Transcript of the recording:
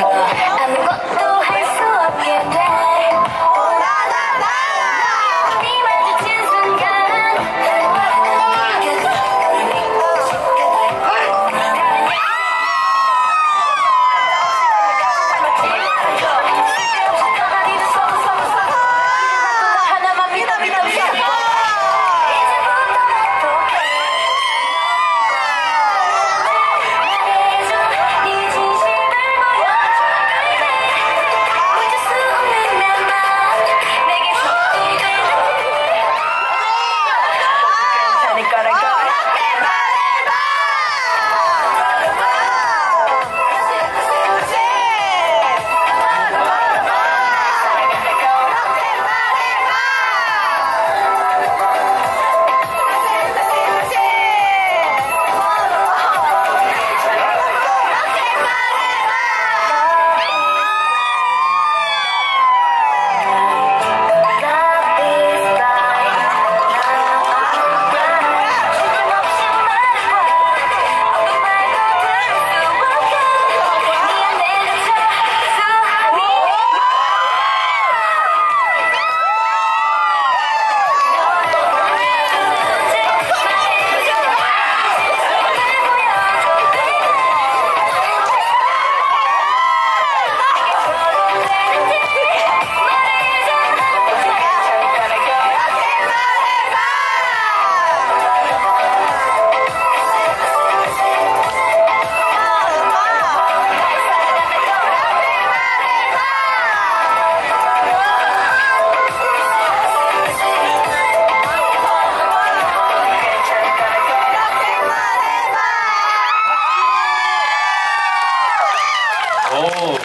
คออะมันก็ 어.